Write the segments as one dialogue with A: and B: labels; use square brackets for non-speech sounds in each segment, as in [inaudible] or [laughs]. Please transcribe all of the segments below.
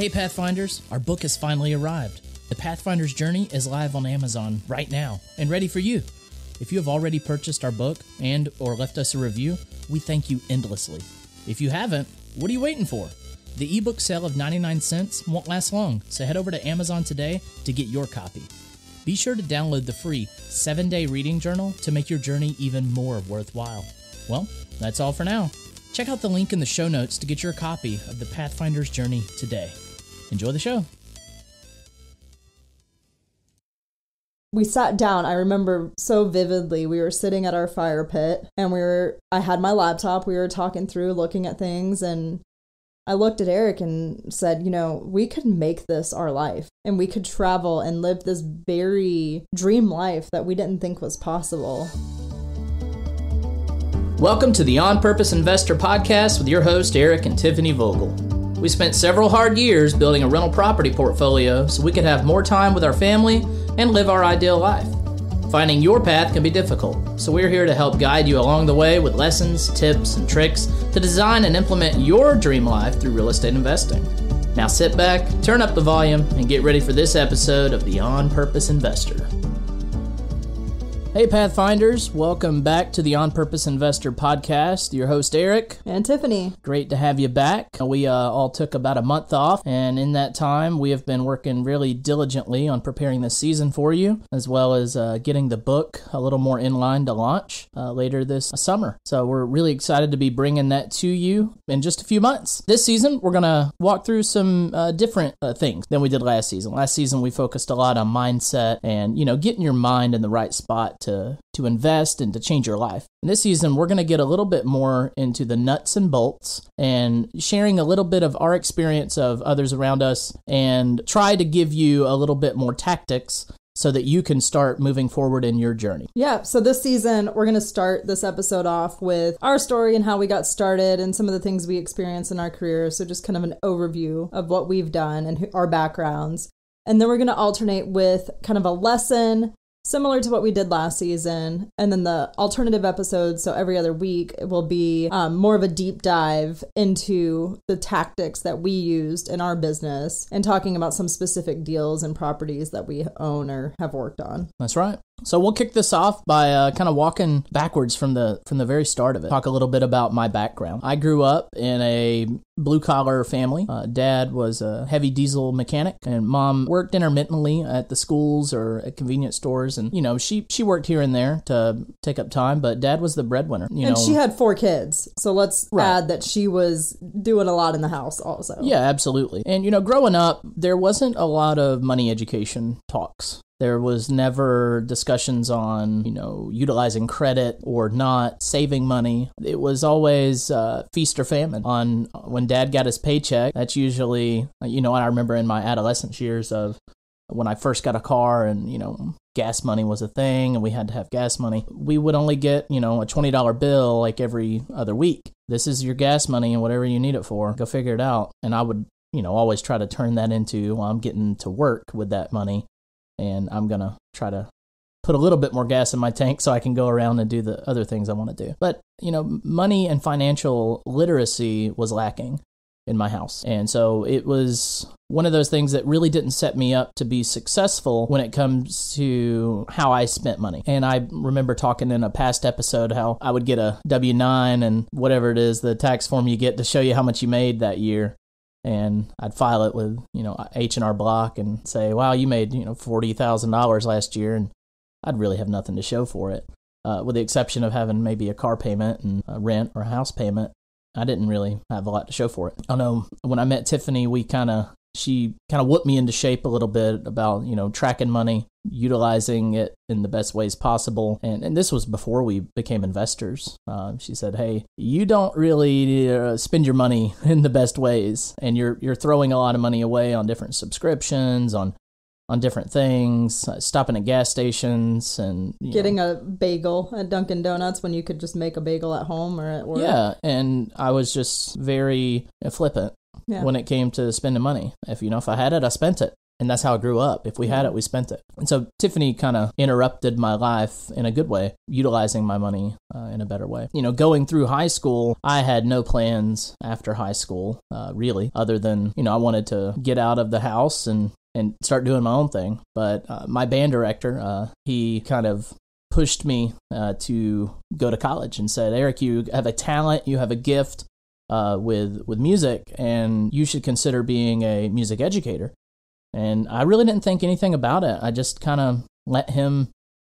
A: Hey Pathfinders, our book has finally arrived. The Pathfinder's Journey is live on Amazon right now and ready for you. If you have already purchased our book and or left us a review, we thank you endlessly. If you haven't, what are you waiting for? The ebook sale of 99 cents won't last long, so head over to Amazon today to get your copy. Be sure to download the free 7-day reading journal to make your journey even more worthwhile. Well, that's all for now. Check out the link in the show notes to get your copy of The Pathfinder's Journey today. Enjoy the show.
B: we sat down i remember so vividly we were sitting at our fire pit and we were i had my laptop we were talking through looking at things and i looked at eric and said you know we could make this our life and we could travel and live this very dream life that we didn't think was possible
A: Welcome to the On Purpose Investor Podcast with your host, Eric and Tiffany Vogel. We spent several hard years building a rental property portfolio so we could have more time with our family and live our ideal life. Finding your path can be difficult, so we're here to help guide you along the way with lessons, tips, and tricks to design and implement your dream life through real estate investing. Now sit back, turn up the volume, and get ready for this episode of the On Purpose Investor. Hey, Pathfinders, welcome back to the On Purpose Investor Podcast. Your host, Eric.
B: and tiffany
A: Great to have you back. We uh, all took about a month off, and in that time, we have been working really diligently on preparing this season for you, as well as uh, getting the book a little more in line to launch uh, later this summer. So, we're really excited to be bringing that to you in just a few months. This season, we're going to walk through some uh, different uh, things than we did last season. Last season, we focused a lot on mindset and, you know, getting your mind in the right spot to to invest and to change your life. And this season, we're going to get a little bit more into the nuts and bolts and sharing a little bit of our experience of others around us and try to give you a little bit more tactics so that you can start moving forward in your journey.
B: Yeah, so this season, we're going to start this episode off with our story and how we got started and some of the things we experienced in our career. So, just kind of an overview of what we've done and our backgrounds. And then we're going to alternate with kind of a lesson similar to what we did last season. And then the alternative episodes, so every other week, it will be um, more of a deep dive into the tactics that we used in our business and talking about some specific deals and properties that we own or have worked on.
A: That's right. So we'll kick this off by uh, kind of walking backwards from the from the very start of it. Talk a little bit about my background. I grew up in a blue collar family. Uh, dad was a heavy diesel mechanic, and mom worked intermittently at the schools or at convenience stores. And you know, she she worked here and there to take up time, but dad was the breadwinner. You
B: and
A: know,
B: she had four kids. So let's
A: Right.
B: add that she was doing a lot in the house also.
A: Yeah, absolutely. And you know, growing up, there wasn't a lot of money education talks. There was never discussions on, you know, utilizing credit or not, saving money. It was always uh, feast or famine. On when dad got his paycheck, that's usually, you know, I remember in my adolescent years of when I first got a car and, you know, gas money was a thing and we had to have gas money. We would only get, you know, a $20 bill like every other week. This is your gas money and whatever you need it for, go figure it out. And I would, you know, always try to turn that into, well, I'm getting to work with that money and I'm to try to put a little bit more gas in my tank so I can go around and do the other things I want to do. But, you know, money and financial literacy was lacking in my house. And so it was one of those things that really didn't set me up to be successful when it comes to how I spent money. And I remember talking in a past episode how I would get a W 9 and whatever it is, the tax form you get to show you how much you made that year. And I'd file it with, you know, H and R Block and say, "Wow, you made, you know, forty thousand dollars last year," and I'd really have nothing to show for it, uh, with the exception of having maybe a car payment and a rent or a house payment. I didn't really have a lot to show for it. I know when I met Tiffany, we kind of she kind of whipped me into shape a little bit about you know tracking money, utilizing it in the best ways possible, and and this was before we became investors. Uh, she said, "Hey, you don't really uh, spend your money [laughs] in the best ways, and you're you're throwing a lot of money away on different subscriptions on." On different things, uh, stopping at gas stations, and you know,
B: Getting a bagel at Dunkin' Donuts when you could just make a bagel at home or at work.
A: Yeah, and I was just very flippant
B: Yeah.
A: when it came to spending money. If you know, if I had it, I spent it. And that's how I grew up. If we had it, we spent it. And so Tiffany kind of interrupted my life in a good way, utilizing my money uh, in a better way. You know, going through high school, I had no plans after high school, uh, really, other than, you know, I wanted to get out of the house and and start doing my own thing. But uh, my band director, uh, he kind of pushed me uh, to go to college and said, Eric, you have a talent, you have a gift uh, with with music, and you should consider being a music educator. And I really didn't think anything about it. I just kind of let him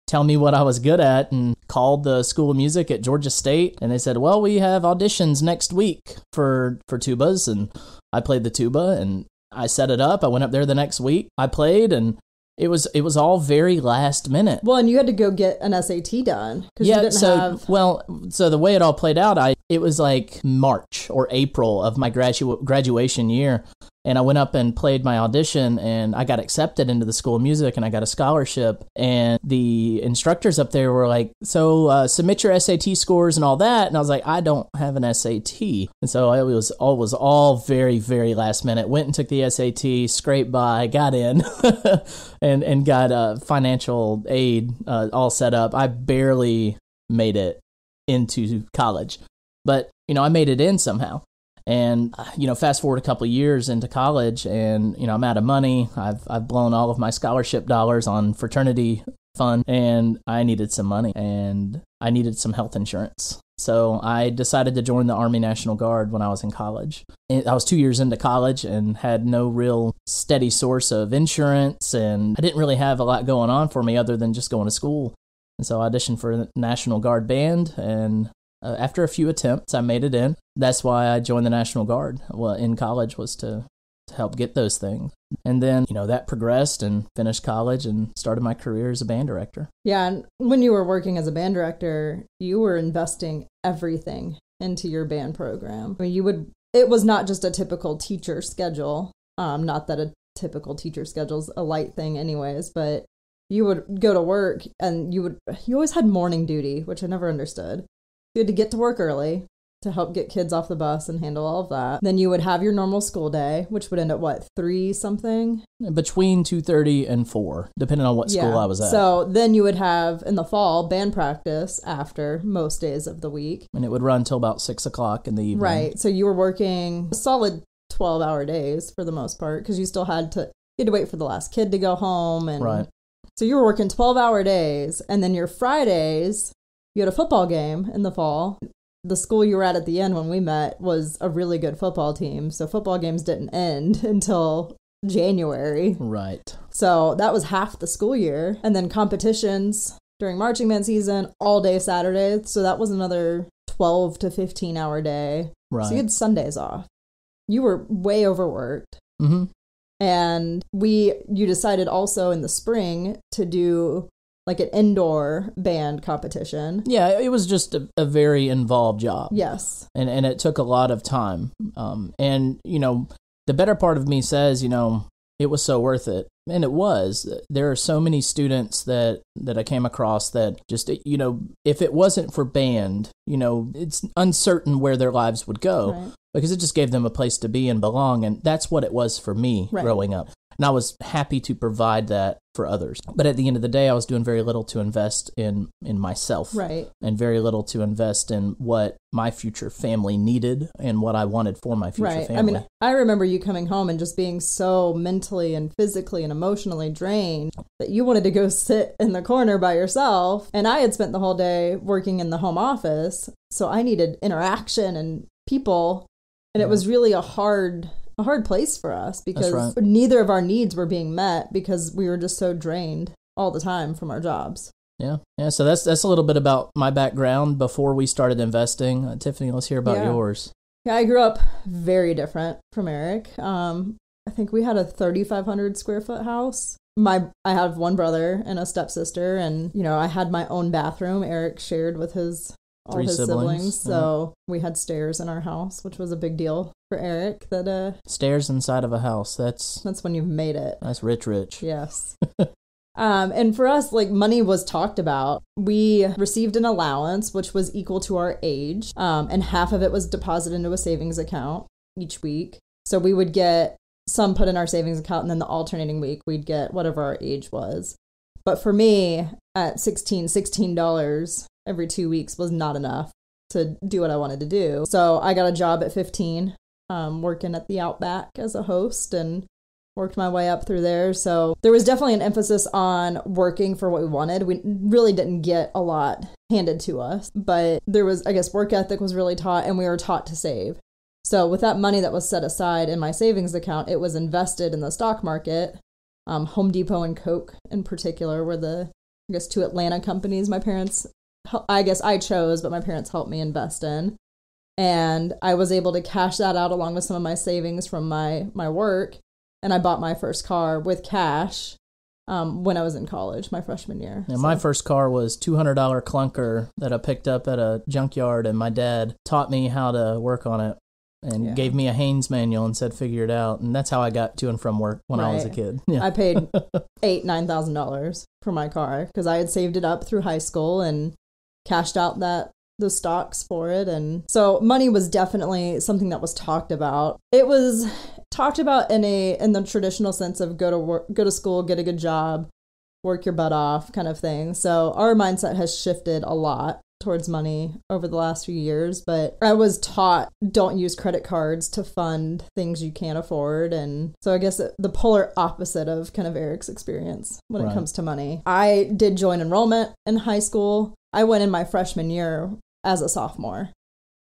A: tell me what I was good at and called the School of Music at Georgia State and they said, "Well, we have auditions next week for for tubas." And I played the tuba and I set it up. I went up there the next week. I played and it was it was all very last minute.
B: Well, and you had to go get an SAT done because
A: Yeah,
B: you didn't
A: so
B: have.
A: well, so the way it all played out, I it was like March or April of my gradu- graduation year, and I went up and played my audition, and I got accepted into the School of Music, and I got a scholarship. And the instructors up there were like, "So uh, submit your SAT scores and all that," and I was like, "I don't have an SAT," and so it was all was all very very last minute. Went and took the SAT, scraped by, got in, [laughs] and and got uh, financial aid uh, all set up. I barely made it into college, but you know I made it in somehow. And you know, fast forward a couple years into college, and you know I'm out of money. I've I've blown all of my scholarship dollars on fraternity fund, and I needed some money, and I needed some health insurance. So I decided to join the Army National Guard when I was in college. I was two years into college and had no real steady source of insurance, and I didn't really have a lot going on for me other than just going to school. And so I auditioned for the National Guard band, and uh, after a few attempts, I made it in. That's why I joined the National Guard. Well, in college was to to help get those things. And then, you know, that progressed and finished college and started my career as a band director.
B: Yeah, and when you were working as a band director, you were investing everything into your band program. I mean, you would. It was not just a typical teacher schedule. Um, not that a typical teacher schedule's a light thing, anyways, but you would go to work and you would. You always had morning duty, which I never understood. You had to get to work early to help get kids off the bus and handle all of that. Then you would have your normal school day, which would end at what three something.
A: Between 2.30 and 4, depending on what school I was at.
B: So then you would have in the fall band practice after most days of the week.
A: and it would run till about 6 o'clock in the evening.
B: Right. So you were working solid 12 hour days for the most part because you still had to you had to wait for the last kid to go home and
A: Right.
B: so you were working 12 hour days and then your Fridays you had a football game in the fall. The school you were at at the end when we met was a really good football team. So football games didn't end [laughs] until January.
A: Right.
B: So that was half the school year. And then competitions during marching band season, all day Saturday. So that was another 12 to 15 hour day.
A: Right.
B: So you had Sundays off. You were way overworked.
A: hmm
B: And we, you decided also in the spring to do like an indoor band competition.
A: Yeah, it was just a, a very involved job.
B: Yes.
A: and and it took a lot of time. Um, and you know, the better part of me says, you know, it was so worth it, and it was. There are so many students that that I came across that just you know, if it wasn't for band, you know, it's uncertain where their lives would go
B: Right.
A: because it just gave them a place to be and belong, and that's what it was for me
B: Right.
A: growing up. And I was happy to provide that for others. But at the end of the day, I was doing very little to invest in in myself
B: Right.
A: and very little to invest in what my future family needed and what I wanted for my future
B: Right.
A: family.
B: I mean, I remember you coming home and just being so mentally and physically and emotionally drained that you wanted to go sit in the corner by yourself. And I had spent the whole day working in the home office, so I needed interaction and people. And it was really a hard a hard place for us because
A: right.
B: neither of our needs were being met because we were just so drained all the time from our jobs.
A: yeah, yeah. So that's that's a little bit about my background before we started investing. Uh, Tiffany, let's hear about
B: Yeah.
A: yours.
B: Yeah, I grew up very different from Eric. Um, I think we had a 3,500 square foot house. My, I have one brother and a stepsister, and you know, I had my own bathroom. Eric shared with his all
A: Three
B: his
A: siblings,
B: siblings,
A: yeah.
B: so we had stairs in our house, which was a big deal for Eric. That uh,
A: Stairs inside of a house. That's
B: that's when you've made it.
A: that's rich, rich. [laughs]
B: Yes. Um, and for us, like money was talked about. We received an allowance, which was equal to our age, um, and half of it was deposited into a savings account each week. So we would get some put in our savings account, and then the alternating week we'd get whatever our age was. But for me, at 16, $16 every two weeks was not enough to do what I wanted to do. So I got a job at 15, um, working at the Outback as a host and worked my way up through there. So there was definitely an emphasis on working for what we wanted. We really didn't get a lot handed to us, but there was, I guess, work ethic was really taught and we were taught to save. So with that money that was set aside in my savings account, it was invested in the stock market. Um, Home Depot and Coke, in particular, were the, I guess, two Atlanta companies my parents, I guess I chose, but my parents helped me invest in. And I was able to cash that out along with some of my savings from my my work and I bought my first car with cash um, when I was in college, my freshman year.
A: Yeah, so. my first car was two hundred dollar clunker that I picked up at a junkyard, and my dad taught me how to work on it and yeah. gave me a Haynes manual and said figure it out, and that's how I got to and from work when right. I was a kid. [laughs]
B: Yeah. I paid [laughs] eight nine thousand dollars for my car because I had saved it up through high school and cashed out that the stocks for it. And so money was definitely something that was talked about. It was talked about in a in the traditional sense of go to work go to school get a good job work your butt off kind of thing. So our mindset has shifted a lot towards money over the last few years but i was taught don't use credit cards to fund things you can't afford. And so i guess the polar opposite of kind of eric's experience when right. it comes to money. I did joint enrollment in high school I went in my freshman year as a sophomore.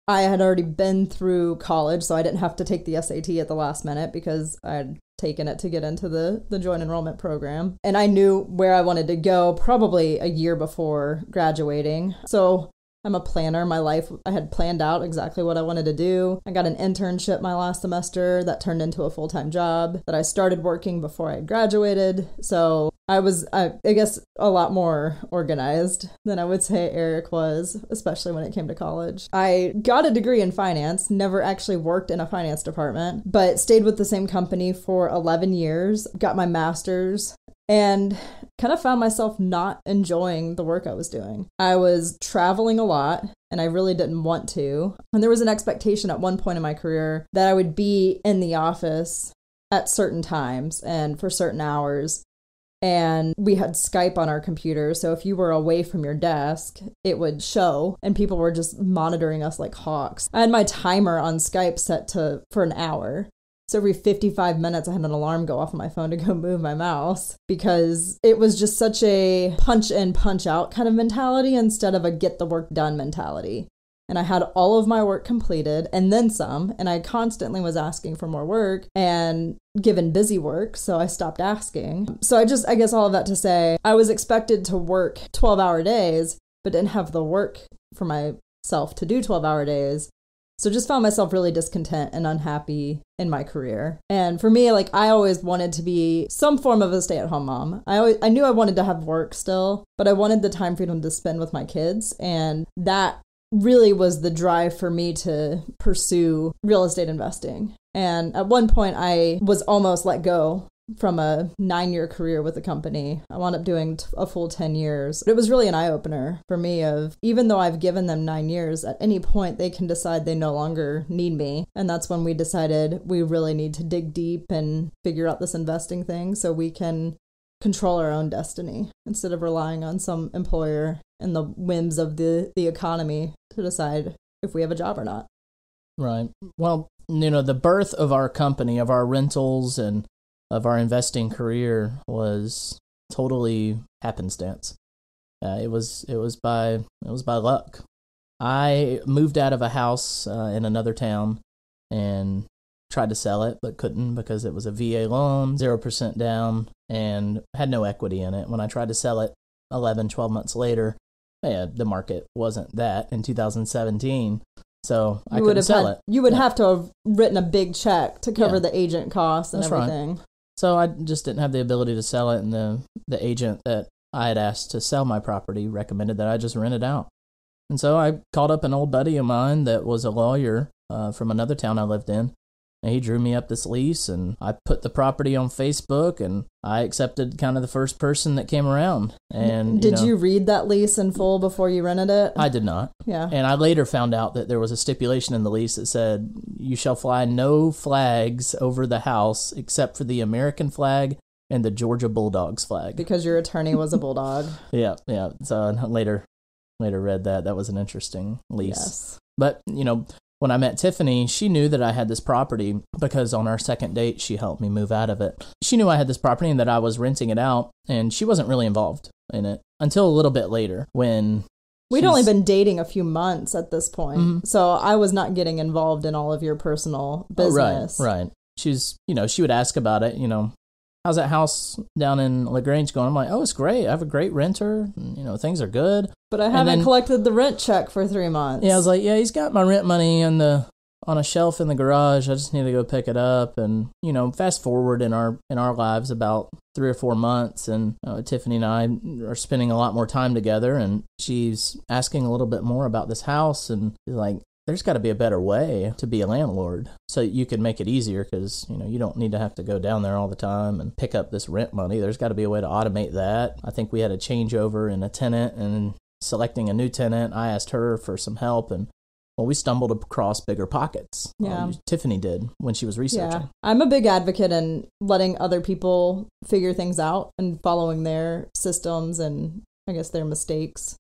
B: I had already been through college, so I didn't have to take the SAT at the last minute because I had taken it to get into the, the joint enrollment program. And I knew where I wanted to go probably a year before graduating. So I'm a planner. My life, I had planned out exactly what I wanted to do. I got an internship my last semester that turned into a full time job that I started working before I graduated. So I was, I, I, guess, a lot more organized than I would say Eric was, especially when it came to college. I got a degree in finance, never actually worked in a finance department, but stayed with the same company for 11 years, got my master's and kind of found myself not enjoying the work I was doing. I was traveling a lot and I really didn't want to. And there was an expectation at one point in my career that I would be in the office at certain times and for certain hours. And we had Skype on our computer. So if you were away from your desk, it would show and people were just monitoring us like hawks. I had my timer on Skype set to for an hour. So every 55 minutes, I had an alarm go off on my phone to go [laughs] move my mouse because it was just such a punch in, punch out kind of mentality instead of a get the work done mentality. And I had all of my work completed and then some. And I constantly was asking for more work and given busy work. So I stopped asking. So I just, I guess all of that to say, I was expected to work 12 hour days, but didn't have the work for myself to do 12 hour days. So just found myself really discontent and unhappy in my career. And for me, like I always wanted to be some form of a stay-at-home mom. I always I knew I wanted to have work still, but I wanted the time freedom to spend with my kids and that really was the drive for me to pursue real estate investing. And at one point I was almost let go from a nine year career with the company. I wound up doing a full 10 years. But it was really an eye opener for me of even though I've given them nine years, at any point they can decide they no longer need me. And that's when we decided we really need to dig deep and figure out this investing thing so we can control our own destiny instead of relying on some employer and the whims of the, the economy to decide if we have a job or not.
A: Right. Well, you know, the birth of our company, of our rentals and of our investing career was totally happenstance. Uh, it was it was by it was by luck. I moved out of a house uh, in another town and tried to sell it, but couldn't because it was a VA loan, zero percent down, and had no equity in it. When I tried to sell it 11, 12 months later, yeah, the market wasn't that in 2017. So I couldn't sell
B: had,
A: it.
B: You would yeah. have to have written a big check to cover yeah. the agent costs and That's everything. Right.
A: So I just didn't have the ability to sell it, and the the agent that I had asked to sell my property recommended that I just rent it out. And so I called up an old buddy of mine that was a lawyer uh, from another town I lived in, And he drew me up this lease, and I put the property on Facebook, and I accepted kind of the first person that came around. And
B: Did
A: know,
B: you read that lease in full before you rented it?
A: I did not.
B: yeah.
A: And I later found out that there was a stipulation in the lease that said you shall fly no flags over the house except for the American flag and the Georgia Bulldogs flag.
B: Because your attorney was a [laughs] bulldog.
A: Yeah, yeah. So I later later read that that was an interesting lease.
B: yes.
A: But, you know, when I met Tiffany, she knew that I had this property because on our second date, she helped me move out of it. She knew I had this property and that I was renting it out, and she wasn't really involved in it until a little bit later when.
B: We'd only been dating a few months at this point.
A: Mhm.
B: So I was not getting involved in all of your personal
A: Oh,
B: business.
A: right, right. She's, you know, she would ask about it, you know, how's that house down in LaGrange going? I'm like, oh, it's great. I have a great renter. You know, things are good.
B: But I haven't
A: then-
B: collected the rent check for three months.
A: Yeah, I was like, yeah, he's got my rent money on the on a shelf in the garage. I just need to go pick it up. And you know, fast forward in our in our lives about three or four months, and uh, Tiffany and I are spending a lot more time together. And she's asking a little bit more about this house, and like, there's got to be a better way to be a landlord so you can make it easier because you know you don't need to have to go down there all the time and pick up this rent money there's got to be a way to automate that i think we had a changeover in a tenant and selecting a new tenant i asked her for some help and well we stumbled across bigger pockets
B: Yeah.
A: Um, tiffany did when she was researching
B: Yeah. I'm a big advocate in letting other people figure things out and following their systems and I guess their mistakes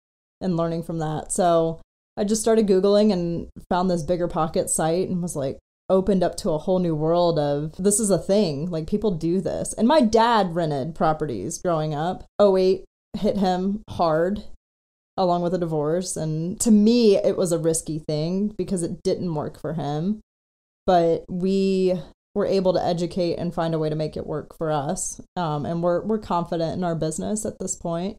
B: and learning from that. So I just started Googling and found this bigger pocket site and was like opened up to a whole new world of this is a thing. Like people do this. And my dad rented properties growing up. 08 hit him hard along with a divorce. And to me, it was a risky thing because it didn't work for him. But we were able to educate and find a way to make it work for us. Um, and we're, we're confident in our business at this point.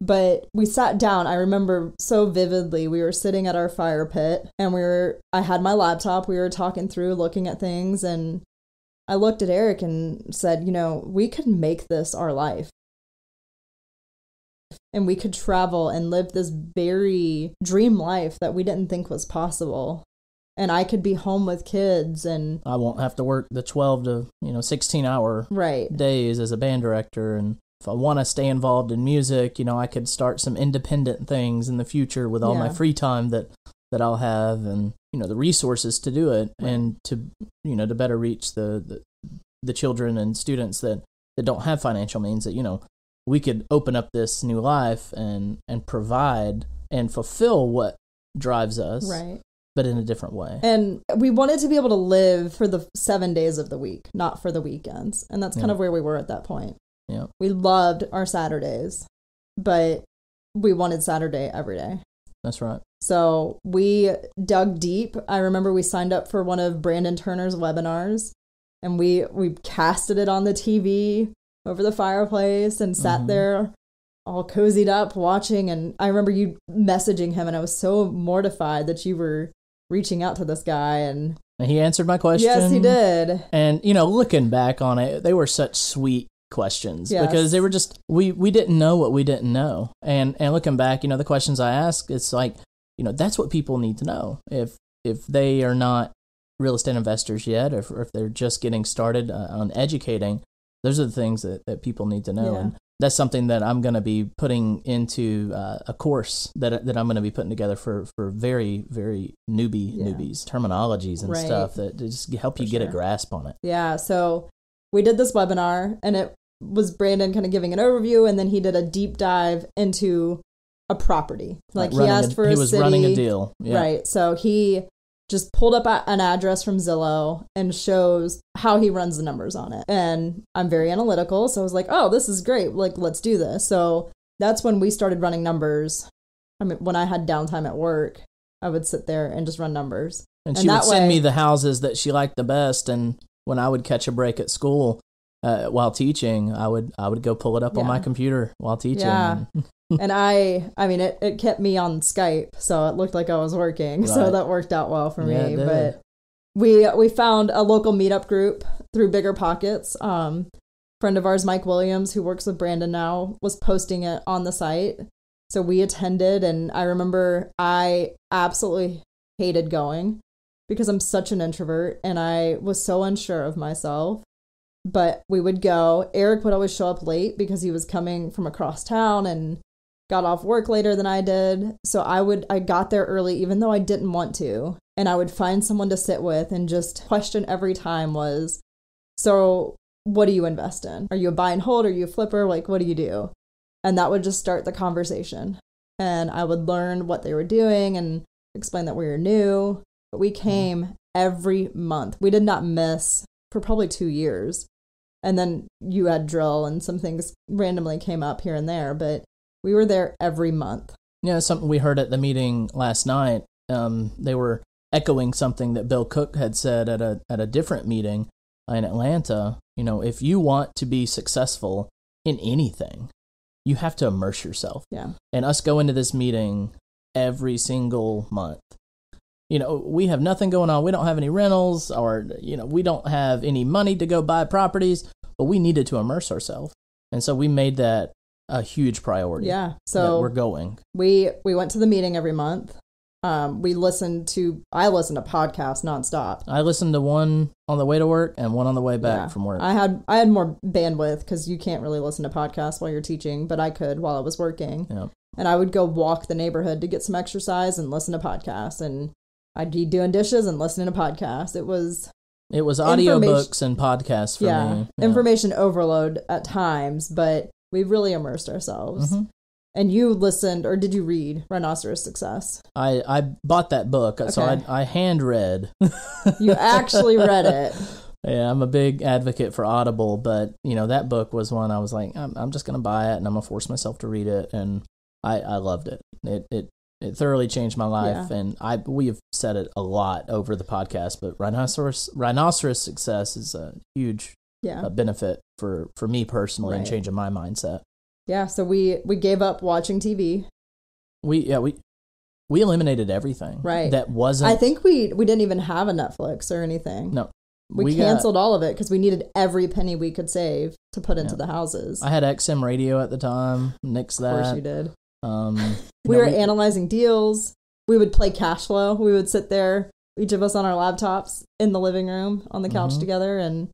B: But we sat down. I remember so vividly. We were sitting at our fire pit and we were, I had my laptop. We were talking through, looking at things. And I looked at Eric and said, you know, we could make this our life and we could travel and live this very dream life that we didn't think was possible. And I could be home with kids and
A: i won't have to work the 12 to you know 16 hour
B: right.
A: days as a band director and if I want to stay involved in music, you know, I could start some independent things in the future with all my free time that that I'll have and you know the resources to do it
B: Right.
A: and to you know to better reach the, the the children and students that that don't have financial means that you know we could open up this new life and and provide and fulfill what drives us
B: Right.
A: but in a different way.
B: And we wanted to be able to live for the seven days of the week, not for the weekends. And that's kind
A: Yeah.
B: of where we were at that point.
A: Yeah.
B: We loved our Saturdays, but we wanted Saturday every day.
A: That's right.
B: So we dug deep. I remember we signed up for one of Brandon Turner's webinars and we we casted it on the TV over the fireplace and sat
A: Mhm.
B: there all cozied up watching and I remember you messaging him and I was so mortified that you were reaching out to this guy and
A: And he answered my question.
B: yes he did.
A: And you know, looking back on it, they were such sweet questions
B: Yes.
A: because they were just we we didn't know what we didn't know. And and looking back, you know, the questions I asked, it's like, you know, that's what people need to know. If if they are not real estate investors yet, or if, or if they're just getting started uh, on educating, those are the things that, that people need to know.
B: Yeah.
A: And that's something that I'm going to be putting into uh, a course that that I'm going to be putting together for for very very newbie
B: Yeah.
A: newbies terminologies and
B: Right.
A: stuff that just help
B: For
A: you get a grasp on it.
B: Yeah, so we did this webinar and it was Brandon kind of giving an overview and then he did a deep dive into a property. Like he asked
A: a,
B: for
A: he
B: a
A: was
B: city.
A: running a deal. Yeah.
B: Right. So he just pulled up an address from Zillow and shows how he runs the numbers on it. And I'm very analytical, so I was like, "Oh, this is great. Like, let's do this." So that's when we started running numbers. I mean, when I had downtime at work, I would sit there and just run numbers.
A: And
B: And
A: she would send
B: way-
A: me the houses that she liked the best. And when I would catch a break at school uh, while teaching, I would I would go pull it up on my computer while teaching.
B: Yeah. [laughs] [laughs] and I, I mean, it, it kept me on Skype, so it looked like I was working. So that worked out well for me. But we we found a local meetup group through Bigger Pockets. Um, friend of ours, Mike Williams, who works with Brandon now, was posting it on the site. So we attended, and I remember I absolutely hated going. because I'm such an introvert and I was so unsure of myself. But we would go. Eric would always show up late because he was coming from across town and got off work later than I did. So I would I got there early even though I didn't want to. And I would find someone to sit with and just question every time was so what do you invest in? Are you a buy and hold? Are you a flipper? Like what do you do? And that would just start the conversation. And I would learn what they were doing and explain that we were new. But we mm-hmm. came every month. We did not miss for probably two years. And then you had drill and some things randomly came up here and there, but we were there every month.
A: Yeah, something we heard at the meeting last night. Um, they were echoing something that Bill Cook had said at a at a different meeting in Atlanta. You know, if you want to be successful in anything, you have to immerse yourself.
B: Yeah.
A: And us go into this meeting every single month. You know, we have nothing going on. We don't have any rentals or, you know, we don't have any money to go buy properties, but we needed to immerse ourselves. And so we made that a huge priority.
B: Yeah.
A: that
B: So
A: we're going.
B: we we went to the meeting every month. Um, we listened to I listened to podcasts nonstop.
A: I listened to one on the way to work and one on the way back
B: Yeah.
A: from work.
B: I had I had more bandwidth because you can't really listen to podcasts while you're teaching, but I could while I was working.
A: Yeah.
B: And I would go walk the neighborhood to get some exercise and listen to podcasts, and I'd be doing dishes and listening to podcasts. It was
A: it was audiobooks and podcasts for
B: yeah,
A: me. Yeah.
B: information overload at times, but we really immersed ourselves.
A: Mhm.
B: And you listened, or did you read Rhinoceros Success?
A: I, I bought that book, so I, I hand read. [laughs]
B: You actually read it.
A: Yeah, I'm a big advocate for Audible, but you know that book was one I was like, I'm, I'm just gonna buy it and I'm gonna force myself to read it, and I, I loved it. It it it thoroughly changed my life,
B: Yeah.
A: and I we have said it a lot over the podcast, but rhinoceros rhinoceros success is a huge
B: Yeah.
A: uh, benefit for for me personally and changing my mindset.
B: Yeah. So we we gave up watching TV.
A: We yeah we we eliminated everything
B: Right.
A: that wasn't.
B: I think we we didn't even have a Netflix or anything.
A: no.
B: We,
A: got-
B: canceled all of it because we needed every penny we could save to put into
A: Yeah.
B: the houses.
A: I had XM radio at the time. Nixed
B: of course you did.
A: Um, [laughs]
B: We
A: no,
B: were analyzing deals. We would play cash flow. We would sit there, each of us on our laptops in the living room on the couch
A: Mhm.
B: together and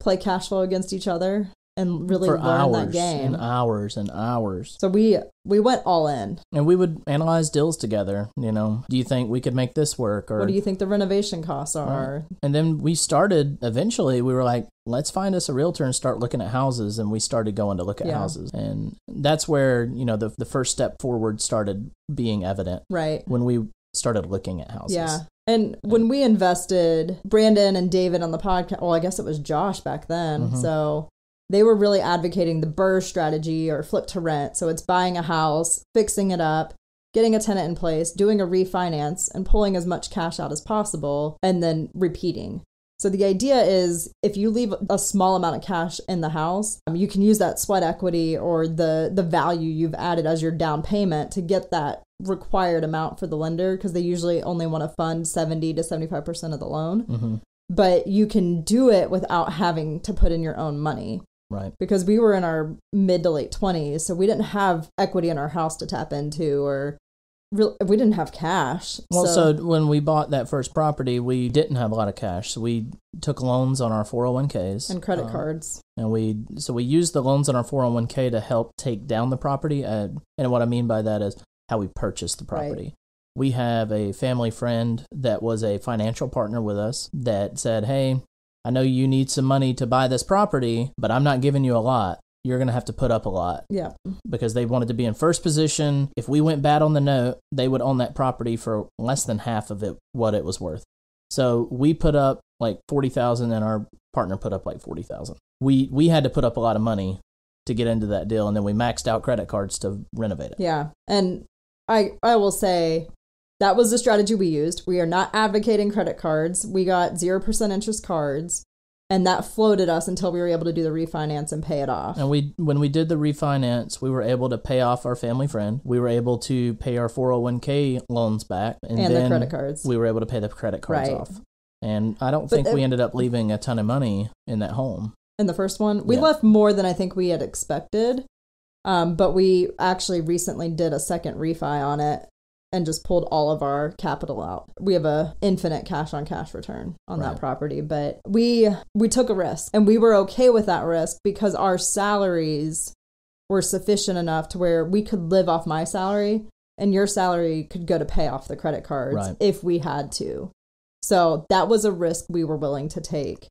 B: play cash flow against each other and really
A: for
B: learn
A: hours
B: that game.
A: and hours and hours.
B: So we we went all in.
A: And we would analyze deals together. You know, do you think we could make this work? Or
B: What do you think the renovation costs are?
A: and then we started. Eventually, we were like, let's find us a realtor and start looking at houses. And we started going to look at
B: Yeah.
A: houses, and that's where you know the the first step forward started being evident
B: Right.
A: when we started looking at houses.
B: Yeah. And when we invested, Brandon and David on the podcast, well, I guess it was Josh back then.
A: Mhm.
B: So they were really advocating the BRRRR strategy or flip to rent. So it's buying a house, fixing it up, getting a tenant in place, doing a refinance, and pulling as much cash out as possible, and then repeating. So the idea is if you leave a small amount of cash in the house, um, you can use that sweat equity or the the value you've added as your down payment to get that required amount for the lender because they usually only want to fund 70 to 75% of the loan.
A: hmm
B: But you can do it without having to put in your own money
A: Right.
B: because we were in our mid to late 20s, so we didn't have equity in our house to tap into or we didn't have cash.
A: Well, so, when we bought that first property, we didn't have a lot of cash, so we took loans on our 401ks
B: and credit
A: um,
B: cards.
A: and we so we used the loans on our 401k to help take down the property uh, and what i mean by that is how we purchased the
B: Right.
A: property we have a family friend that was a financial partner with us that said hey i know you need some money to buy this property but i'm not giving you a lot you're going to have to put up a lot
B: Yeah.
A: because they wanted to be in first position if we went bad on the note they would own that property for less than half of it what it was worth so we put up like 40,000 and our partner put up like 40,000. We we had to put up a lot of money to get into that deal and then we maxed out credit cards to renovate it.
B: Yeah. And I I will say that was the strategy we used. We are not advocating credit cards. We got 0% interest cards and that floated us until we were able to do the refinance and pay it off.
A: And we when we did the refinance, we were able to pay off our family friend. We were able to pay our 401k loans back and,
B: And the
A: then
B: credit cards.
A: We were able to pay the credit cards
B: Right.
A: off. And I don't
B: But
A: think
B: it-
A: we ended up leaving a ton of money in that home.
B: in the first one. We
A: Yeah.
B: left more than I think we had expected. Um, but we actually recently did a second refi on it and just pulled all of our capital out. We have a infinite cash on cash return on
A: Right.
B: that property, but we we took a risk and we were okay with that risk because our salaries were sufficient enough to where we could live off my salary and your salary could go to pay off the credit cards
A: Right.
B: if we had to. So that was a risk we were willing to take.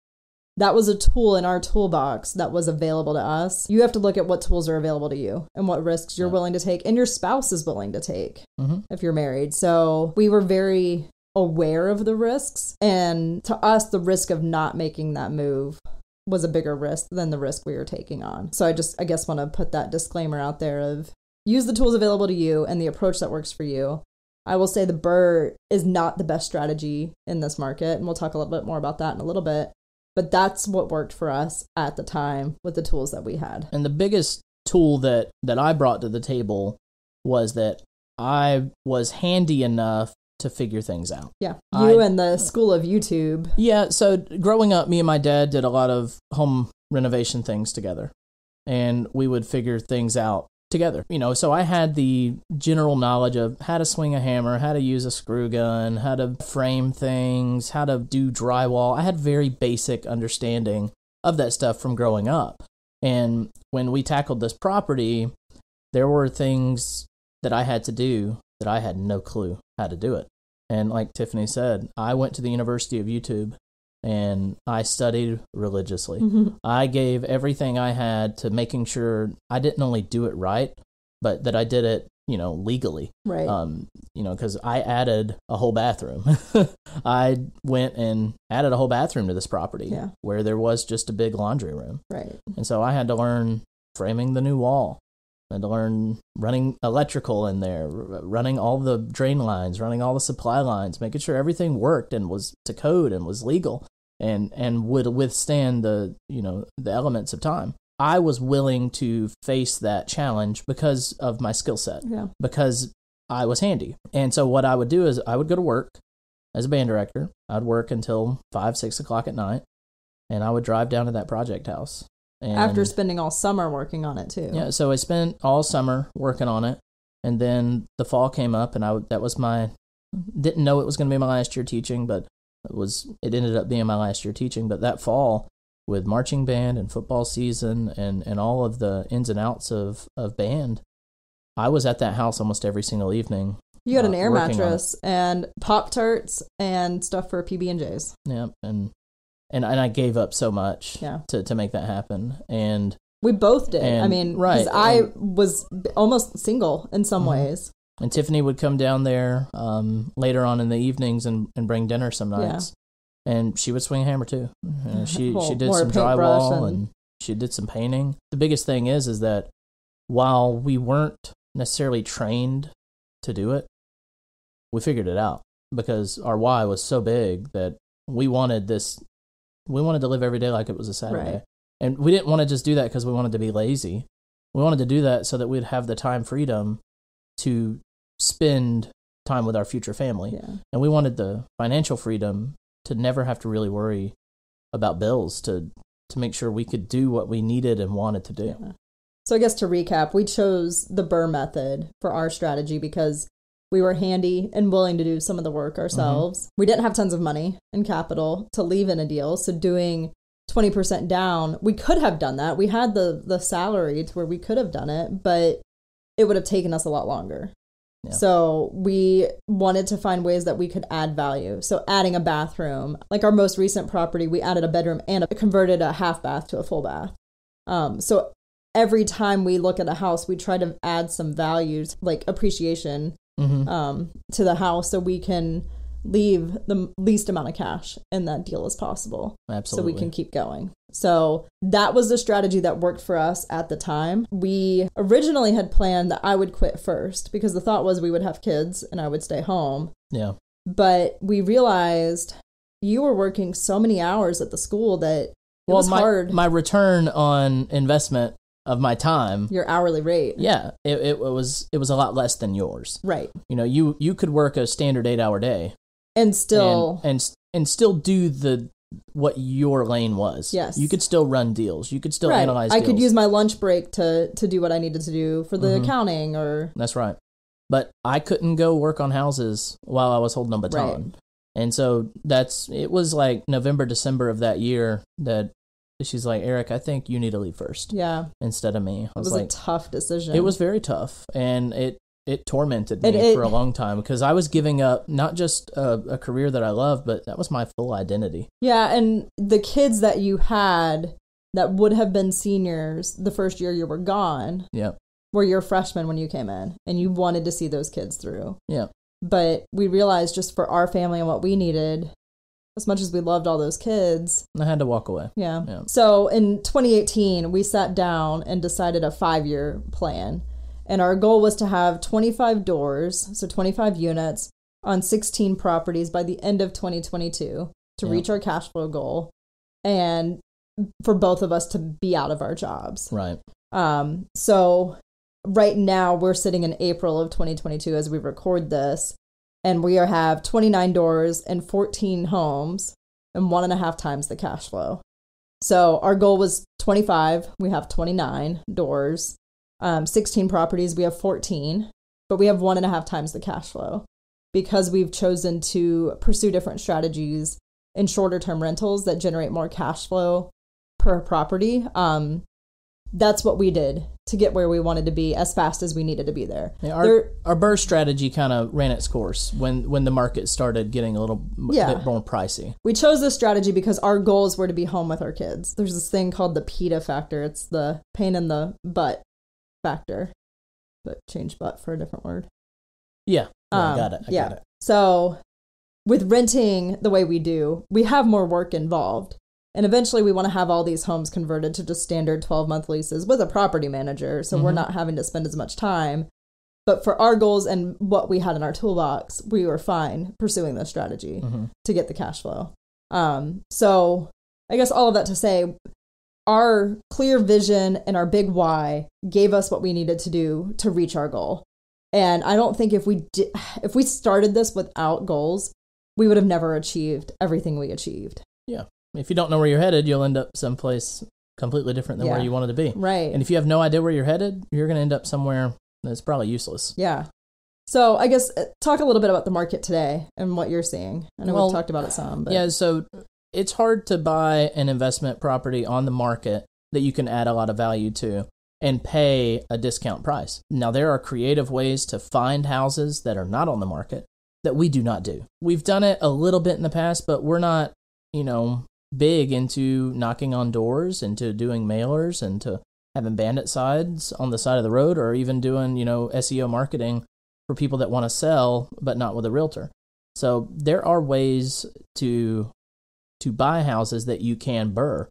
B: That was a tool in our toolbox that was available to us. You have to look at what tools are available to you and what risks you're
A: Yeah.
B: willing to take and your spouse is willing to take
A: Mhm.
B: if you're married. So we were very aware of the risks. And to us, the risk of not making that move was a bigger risk than the risk we were taking on. So I just, I guess, want to put that disclaimer out there of use the tools available to you and the approach that works for you. I will say the BRRRR is not the best strategy in this market, and we'll talk a little bit more about that in a little bit. But that's what worked for us at the time with the tools that we had.
A: And the biggest tool that that I brought to the table was that I was handy enough to figure things out.
B: Yeah. You
A: I-
B: and the school of YouTube.
A: Yeah, so growing up, me and my dad did a lot of home renovation things together, and we would figure things out together. You know, so I had the general knowledge of how to swing a hammer, how to use a screw gun, how to frame things, how to do drywall. I had very basic understanding of that stuff from growing up. And when we tackled this property, there were things that I had to do that I had no clue how to do it. And like Tiffany said, I went to the University of YouTube and I studied religiously. I gave everything I had to making sure I didn't only do it right, but that I did it, you know, legally.
B: right.
A: Um, you know, because I added a whole bathroom. [laughs] I went and added a whole bathroom to this property
B: Yeah.
A: where there was just a big laundry room.
B: right.
A: And so I had to learn framing the new wall. Had to learn running electrical in there, running all the drain lines, running all the supply lines, making sure everything worked and was to code and was legal and and would withstand the, you know, the elements of time. I was willing to face that challenge because of my skill set
B: Yeah.
A: because I was handy. And so what I would do is I would go to work as a band director. I'd work until five, six o'clock at night, and I would drive down to that project house. And
B: After spending all summer working on it too.
A: yeah, so I spent all summer working on it, and then the fall came up, and I that was my didn't know it was going to be my last year teaching, but it was it ended up being my last year teaching. But that fall, with marching band and football season and and all of the ins and outs of of band, I was at that house almost every single evening.
B: You had an
A: uh,
B: air
A: on it.
B: mattress and Pop Tarts and stuff for PB and J's.
A: Yeah, and and and I gave up so much
B: Yeah.
A: to to make that happen, and
B: We both did. I mean,
A: right,
B: I
A: and-
B: was almost single in some
A: Mhm.
B: ways.
A: and Tiffany would come down there um, later on in the evenings and, and bring dinner some
B: Yeah.
A: nights, and she would swing a hammer too. Uh, [laughs] she
B: Well,
A: she did some drywall
B: and-
A: and... she did some painting. The biggest thing is is that while we weren't necessarily trained to do it, we figured it out because our why was so big that we wanted this. We wanted to live every day like it was a Saturday.
B: Right.
A: And we didn't want to just do that because we wanted to be lazy. We wanted to do that so that we'd have the time freedom to spend time with our future family.
B: Yeah.
A: And we wanted the financial freedom to never have to really worry about bills to to make sure we could do what we needed and wanted to do.
B: Yeah. So I guess to recap, we chose the BRRRR method for our strategy because we were handy and willing to do some of the work ourselves. We didn't have tons of money and capital to leave in a deal, so doing 20% down, we could have done that. We had the the salary to where we could have done it, but it would have taken us a lot longer.
A: Yeah.
B: So we wanted to find ways that we could add value. So adding a bathroom, like our most recent property, we added a bedroom and a, converted a half bath to a full bath. Um, so every time we look at a house, we try to add some values like appreciation
A: Mm-hmm.
B: um, to the house so we can leave the least amount of cash in that deal as possible
A: Absolutely.
B: so we can keep going. So that was the strategy that worked for us at the time. We originally had planned that I would quit first because the thought was we would have kids and I would stay home.
A: yeah.
B: But we realized you were working so many hours at the school that it
A: Well,
B: was
A: my
B: hard.
A: my return on investment of my time,
B: your hourly rate.
A: yeah, it, it was it was a lot less than yours.
B: Right.
A: You know, you you could work a standard eight hour day
B: And still,
A: and, and and still do the what your lane was.
B: Yes.
A: you could still run deals. You could still
B: right.
A: analyze.
B: I could use my lunch break to to do what I needed to do for the
A: Mhm.
B: accounting or
A: That's right. but I couldn't go work on houses while I was holding a baton. And so that's it was like November, December of that year that she's like, Eric, I think you need to leave first
B: Yeah.
A: instead of me. I
B: It
A: was,
B: was
A: like,
B: a tough decision.
A: it was very tough, and it it tormented me
B: It- it-
A: for a long time because I was giving up not just a, a career that I love, but that was my full identity.
B: Yeah, and the kids that you had that would have been seniors the first year you were gone
A: Yeah,
B: were your freshmen when you came in, and you wanted to see those kids through.
A: yeah,
B: But we realized just for our family and what we needed, as much as we loved all those kids,
A: I had to walk away.
B: yeah.
A: Yeah.
B: So in 2018, we sat down and decided a five year plan. And our goal was to have 25 doors, so 25 units on 16 properties by the end of 2022 to
A: Yeah.
B: reach our cash flow goal and for both of us to be out of our jobs.
A: Right.
B: Um, so right now we're sitting in April of 2022 as we record this, and we have 29 doors and 14 homes and one and a half times the cash flow. So our goal was 25. We have 29 doors, um, 16 properties. We have 14, but we have one and a half times the cash flow because we've chosen to pursue different strategies in shorter term rentals that generate more cash flow per property. Um, that's what we did to get where we wanted to be as fast as we needed to be there.
A: Yeah, our
B: There-
A: our BRRRR strategy kind of ran its course when when the market started getting a little
B: Yeah.
A: bit more pricey.
B: We chose this strategy because our goals were to be home with our kids. There's this thing called the PITA factor. It's the pain in the butt factor. But change butt for a different word.
A: Yeah, yeah, I
B: Um,
A: got it. I
B: yeah.
A: got it.
B: So, with renting the way we do, we have more work involved. And eventually, we want to have all these homes converted to just standard 12 month leases with a property manager. So, we're
A: Mhm.
B: not having to spend as much time. But for our goals and what we had in our toolbox, we were fine pursuing this strategy
A: hmm
B: to get the cash flow. Um, so, I guess all of that to say, our clear vision and our big why gave us what we needed to do to reach our goal. And I don't think if we did, if we started this without goals, we would have never achieved everything we achieved.
A: If you don't know where you're headed, you'll end up someplace completely different than where you wanted to be.
B: Right.
A: And if you have no idea where you're headed, you're going to end up somewhere that's probably useless.
B: yeah. So I guess uh, talk a little bit about the market today and what you're seeing. I know
A: Well,
B: we've talked about it some, but
A: Yeah, so it's hard to buy an investment property on the market that you can add a lot of value to and pay a discount price. Now, there are creative ways to find houses that are not on the market that we do not do. We've done it a little bit in the past, but we're not, you know, big into knocking on doors, into doing mailers, and to having bandit sides on the side of the road, or even doing, you know, SEO marketing for people that want to sell but not with a realtor. So there are ways to to buy houses that you can BRRRR,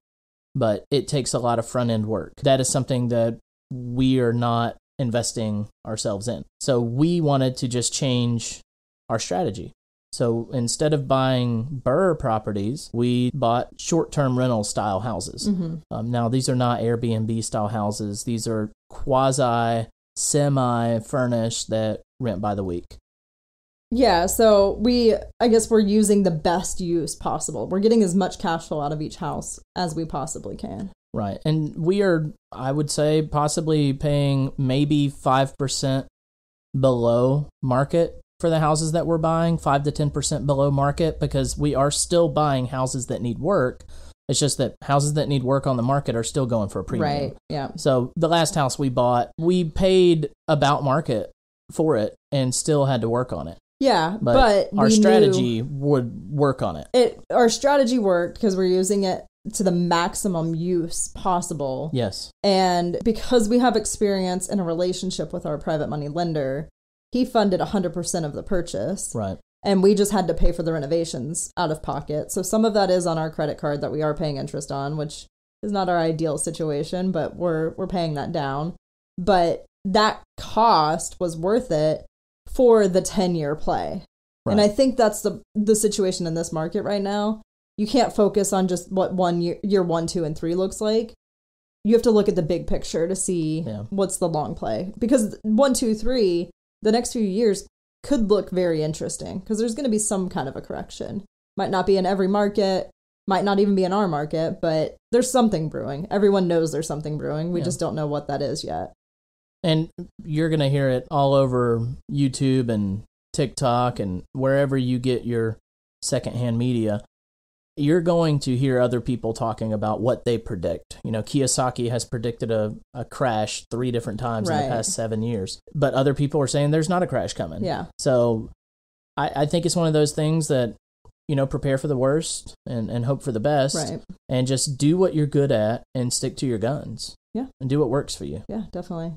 A: but it takes a lot of front end work. That is something that we are not investing ourselves in. So we wanted to just change our strategy. So instead of buying BRRRR properties, we bought short term rental style houses.
B: Mhm.
A: Um, now, these are not Airbnb style houses, these are quasi semi furnished that rent by the week.
B: Yeah, so we, I guess we're using the best use possible. We're getting as much cash flow out of each house as we possibly can.
A: Right. And we are, I would say, possibly paying maybe 5% below market for the houses that we're buying, 5 to 10% below market, because we are still buying houses that need work. It's just that houses that need work on the market are still going for a premium.
B: Right. Yeah.
A: So the last house we bought, we paid about market for it and still had to work on it.
B: Yeah,
A: But,
B: but,
A: our strategy would work on it.
B: it our strategy worked because we're using it to the maximum use possible.
A: Yes.
B: And because we have experience in a relationship with our private money lender, he funded 100% of the purchase.
A: Right.
B: And we just had to pay for the renovations out of pocket. So some of that is on our credit card that we are paying interest on, which is not our ideal situation, but we're we're paying that down. But that cost was worth it for the 10-year play. And I think that's the the situation in this market right now. You can't focus on just what one year year 1, 2 and 3 looks like. You have to look at the big picture to see
A: Yeah.
B: what's the long play because one, two, three, the next few years could look very interesting because there's going to be some kind of a correction. Might not be in every market, might not even be in our market, but there's something brewing. Everyone knows there's something brewing. We
A: Yeah.
B: just don't know what that is yet.
A: And you're going to hear it all over YouTube and TikTok and wherever you get your secondhand media. You're going to hear other people talking about what they predict. You know, Kiyosaki has predicted a, a crash three different times in the past seven years, but other people are saying there's not a crash coming.
B: Yeah.
A: So I, I think it's one of those things that, you know, prepare for the worst and, and hope for the best
B: Right.
A: and just do what you're good at and stick to your guns.
B: Yeah.
A: And do what works for you.
B: Yeah, definitely.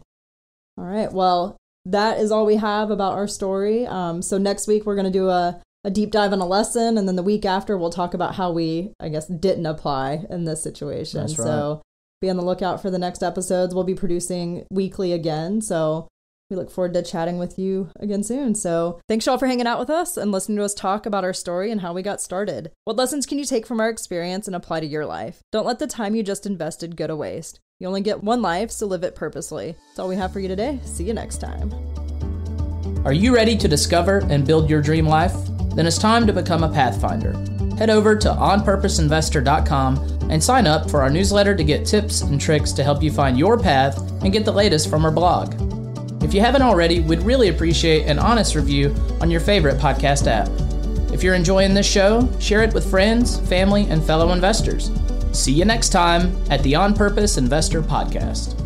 B: All right. Well, that is all we have about our story. Um, so next week we're going to do a, a deep dive on a lesson, and then the week after we'll talk about how we, I guess, didn't apply in this situation.
A: That's right.
B: So be on the lookout for the next episodes. We'll be producing weekly again. So we look forward to chatting with you again soon. So thanks y'all for hanging out with us and listening to us talk about our story and how we got started. What lessons can you take from our experience and apply to your life? Don't let the time you just invested go to waste. You only get one life, so live it purposely. That's all we have for you today. See you next time.
A: Are you ready to discover and build your dream life? Then it's time to become a Pathfinder. Head over to onpurposeinvestor.com and sign up for our newsletter to get tips and tricks to help you find your path and get the latest from our blog. If you haven't already, we'd really appreciate an honest review on your favorite podcast app. If you're enjoying this show, share it with friends, family, and fellow investors. See you next time at the On Purpose Investor Podcast.